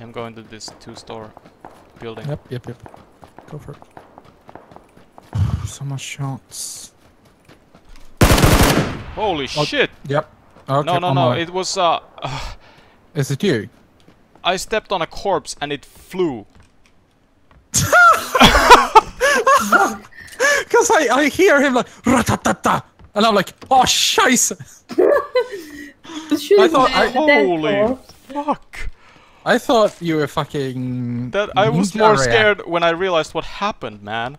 I'm going to this two-store building. Yep, yep, yep. Go for it. so much shots. Holy Oh, shit! Yep. Okay, no, no, no. way. It was uh, uh, Is it you? I stepped on a corpse and it flew. Because I, I hear him like ratatata, and I'm like, oh scheisse! Shoot I thought I- Holy fuck! I thought you were fucking. That I was more scared when I realized what happened, man.